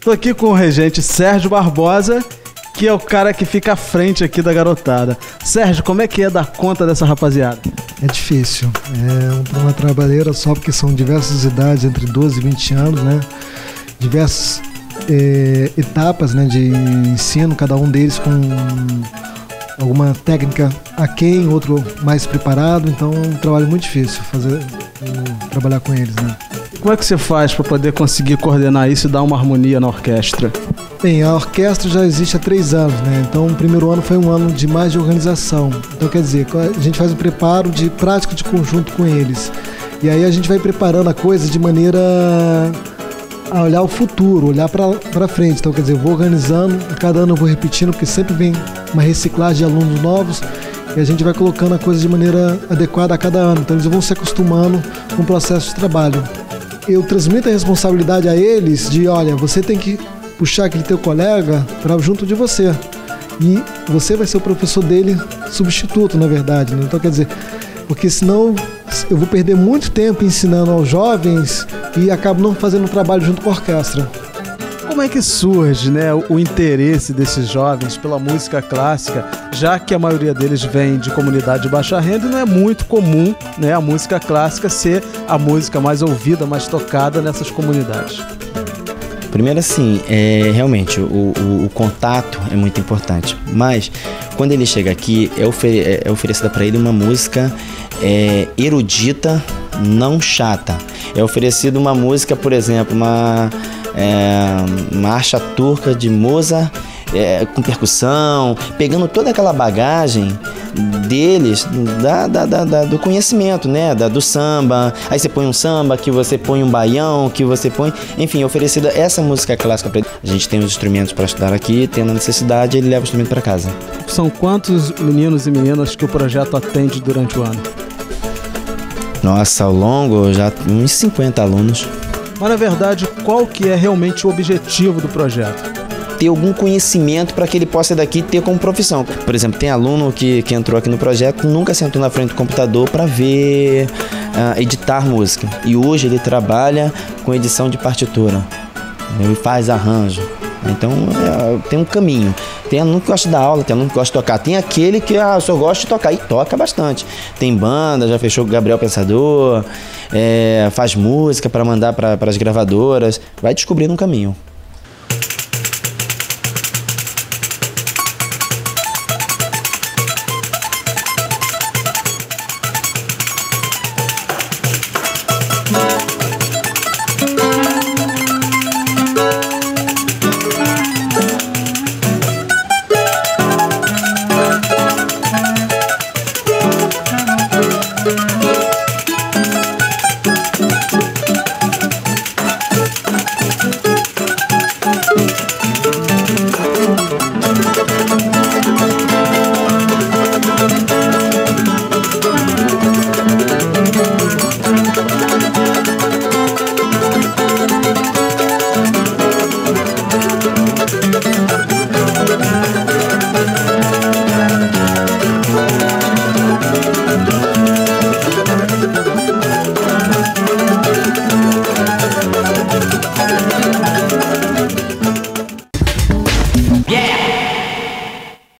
Tô aqui com o regente Sérgio Barbosa, que é o cara que fica à frente aqui da garotada. Sérgio, como é que é dar conta dessa rapaziada? É difícil. É uma trabalheira só porque são diversas idades, entre 12 e 20 anos, né? Diversas é, etapas né, de ensino, cada um deles com alguma técnica a quem, outro mais preparado, então é um trabalho muito difícil fazer trabalhar com eles, né? Como é que você faz para poder conseguir coordenar isso e dar uma harmonia na orquestra? Bem, a orquestra já existe há três anos, né? Então o primeiro ano foi um ano de mais de organização. Então quer dizer, a gente faz o preparo de prática de conjunto com eles. E aí a gente vai preparando a coisa de maneira a olhar o futuro, olhar para frente. Então, quer dizer, eu vou organizando, cada ano eu vou repetindo, porque sempre vem uma reciclagem de alunos novos e a gente vai colocando a coisa de maneira adequada a cada ano. Então, eles vão se acostumando com o processo de trabalho eu transmito a responsabilidade a eles de, olha, você tem que puxar aquele teu colega para junto de você. E você vai ser o professor dele substituto, na verdade. Né? Então, quer dizer, porque senão eu vou perder muito tempo ensinando aos jovens e acabo não fazendo o trabalho junto com a orquestra. Como é que surge né, o interesse desses jovens pela música clássica, já que a maioria deles vem de comunidade de baixa renda e não é muito comum né, a música clássica ser a música mais ouvida, mais tocada nessas comunidades? Primeiro, assim, é, realmente o, o, o, contato é muito importante, mas quando ele chega aqui, é, ofere é, é oferecida para ele uma música é, erudita, não chata. É oferecido uma música, por exemplo, uma é, marcha turca de Mozart é, com percussão, pegando toda aquela bagagem deles da, da, da, do conhecimento, né? Da, do samba. Aí você põe um samba, que você põe um baião, que você põe. Enfim, oferecida essa música clássica para. A gente tem os instrumentos para estudar aqui, tendo a necessidade, ele leva o instrumento para casa. São quantos meninos e meninas que o projeto atende durante o ano? Nossa, ao longo já uns 50 alunos. Mas na verdade, qual que é realmente o objetivo do projeto? ter algum conhecimento para que ele possa daqui ter como profissão. Por exemplo, tem aluno que, que entrou aqui no projeto nunca sentou na frente do computador para ver, uh, editar música. E hoje ele trabalha com edição de partitura. Ele faz arranjo. Então é, tem um caminho. Tem aluno que gosta da aula, tem aluno que gosta de tocar. Tem aquele que ah, só gosta de tocar e toca bastante. Tem banda, já fechou com o Gabriel Pensador é, faz música para mandar para as gravadoras, vai descobrindo um caminho.